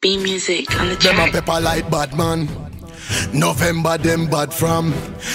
B music on the Them a track. pepper like bad man. November them bad from.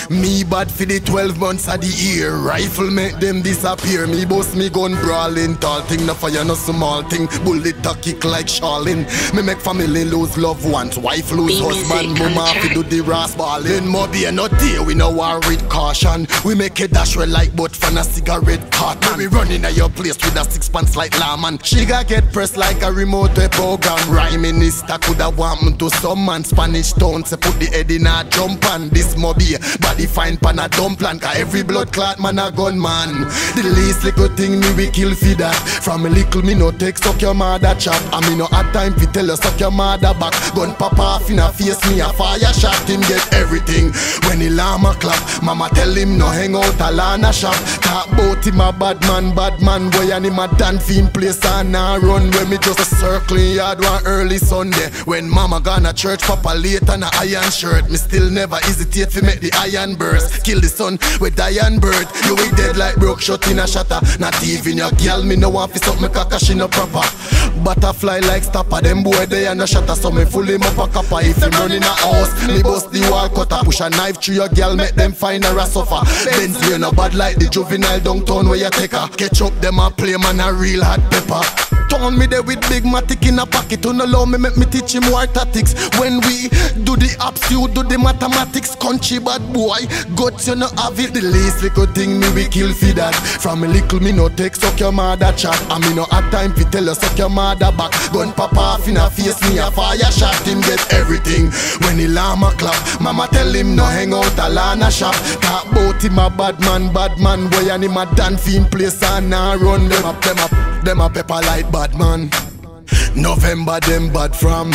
Me bad for the 12 months of the year. Rifle make them disappear. Me boss me gun brawling. Tall thing no fire no small thing. Bullet a kick like Charlene me make family lose loved ones. Wife lose Be husband. mama fi do the ras balling Moby and not there we no war with caution we make a dash we like but fan a cigarette carton. We running at your place with a six pants like lawman she got get pressed like a remote program. Rhyme minister coulda want me to some man Spanish town say put the head in a jump and this Moby body fine pan a dump plan cause every blood clot man a gun man the least little thing me we kill for that. From a little me no take suck your mother chop. And me no had time fi tell you suck your mother back. Gun pop off in a face me a fire shot him get everything. When the llama clap mama tell him no hang out a lana shop. Talk about him a bad man bad man. Boy and him a dan fin place and a run. When me just a circling yard one early Sunday. When mama gonna church papa late and a iron shirt me still never hesitate fi make the iron burst. Kill the sun with iron bird. You we dead like broke shot in a shatter. Not even your girl me no want fi suck me cock she no proper. Butterfly like stopper them boy they a no shatter. So me full him up a copper. If him run in a house me bust the wall cutter. Push a knife through your girl make them find her a suffer. Bencil no bad like the juvenile downtown where you take her. Catch up them a play man a real hot pepper Me there with big matic in a pocket. Don't allow me make me teach him war tactics. When we do the apps you do the mathematics. Country bad boy Guts you no have it. The least little thing me we kill for that. From a little me no take suck your mother chat. And me no have time fi tell you suck your mother back. Gun pop in a face me a fire shot. Him get everything When the llama clap. Mama tell him no hang out a lana shop. Talk about him a bad man bad man boy And him a dan fin place and a run them up them up Them a pepper like bad man November them bad from.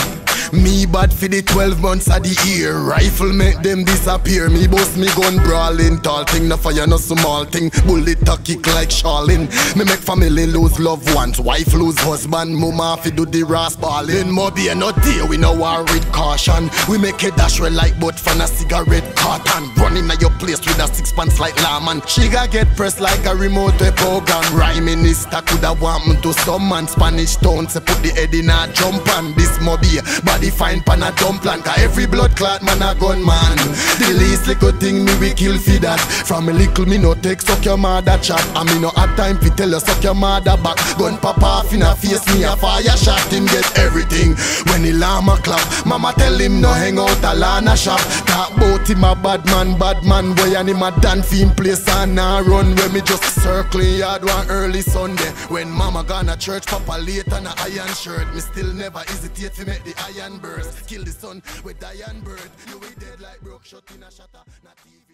Me bad for the 12 months of the year. Rifle make them disappear. Me boss me gun brawling. Tall thing no fire no small thing. Bullet a kick like Charlene Me make family lose loved ones. Wife lose husband. Mama fi do the ras Moby and not there we no war with caution. We make a dash we like but fan a cigarette carton Running at your place with a six pants like lawman She got get pressed like a remote program Rhyme minister coulda want me to some man Spanish town say put the head in a jump and this Moby body fine pan a dump plan Cause every blood clot man a gun man. The least little thing me we kill for that. From a little me no take suck your mother chop And me no have time fi tell you suck your mother back. Gun pop off in a face me a fire shot Him get everything. When the llama clap Mama tell him no hang out a lana shop. Talk about him a bad man bad man? Boy And him a dan fin place and a run? When me just circling yard one early Sunday. When mama gonna church papa late and a iron shirt. Me still never hesitate to make the iron burst. Kill the sun with iron bird. You we dead like broke shot in a even